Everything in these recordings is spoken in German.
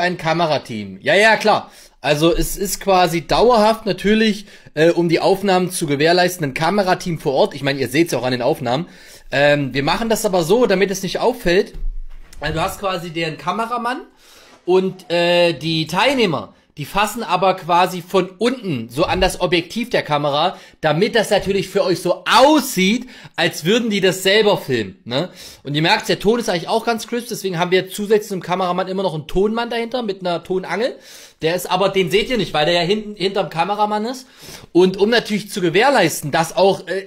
ein Kamerateam. Ja, ja, klar. Also es ist quasi dauerhaft natürlich, äh, um die Aufnahmen zu gewährleisten, ein Kamerateam vor Ort. Ich meine, ihr seht es auch an den Aufnahmen. Ähm, wir machen das aber so, damit es nicht auffällt. Also du hast quasi den Kameramann und äh, die Teilnehmer die fassen aber quasi von unten so an das Objektiv der Kamera, damit das natürlich für euch so aussieht, als würden die das selber filmen. Ne? Und ihr merkt, der Ton ist eigentlich auch ganz crisp, deswegen haben wir zusätzlich zum Kameramann immer noch einen Tonmann dahinter mit einer Tonangel. Der ist aber, den seht ihr nicht, weil der ja hinten hinterm Kameramann ist. Und um natürlich zu gewährleisten, dass auch äh,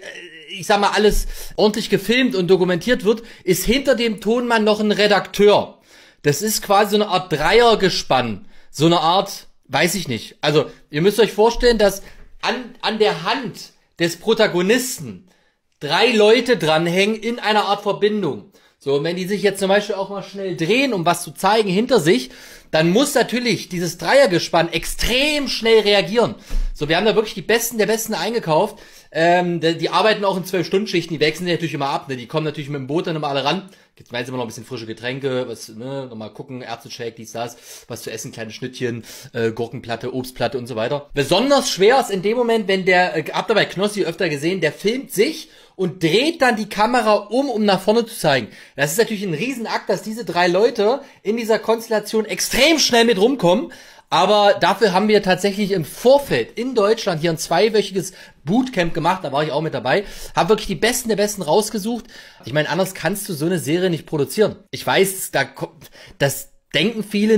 ich sag mal, alles ordentlich gefilmt und dokumentiert wird, ist hinter dem Tonmann noch ein Redakteur. Das ist quasi so eine Art Dreiergespann. So eine Art, Weiß ich nicht. Also, ihr müsst euch vorstellen, dass an, an der Hand des Protagonisten drei Leute dranhängen in einer Art Verbindung. So, und wenn die sich jetzt zum Beispiel auch mal schnell drehen, um was zu zeigen hinter sich, dann muss natürlich dieses Dreiergespann extrem schnell reagieren. So, wir haben da wirklich die Besten der Besten eingekauft. Ähm, die, die arbeiten auch in zwölf Stunden Schichten, die wechseln natürlich immer ab, ne? Die kommen natürlich mit dem Boot dann immer alle ran. Gibt meistens immer noch ein bisschen frische Getränke, was, ne, nochmal gucken, Ärzteshake, dies, das, was zu essen, kleine Schnittchen, äh, Gurkenplatte, Obstplatte und so weiter. Besonders schwer ist in dem Moment, wenn der, äh, habt ihr bei Knossi öfter gesehen, der filmt sich und dreht dann die Kamera um, um nach vorne zu zeigen. Das ist natürlich ein Riesenakt, dass diese drei Leute in dieser Konstellation extrem schnell mit rumkommen. Aber dafür haben wir tatsächlich im Vorfeld in Deutschland hier ein zweiwöchiges Bootcamp gemacht. Da war ich auch mit dabei. Hab wirklich die Besten der Besten rausgesucht. Ich meine, anders kannst du so eine Serie nicht produzieren. Ich weiß, da kommt, das denken viele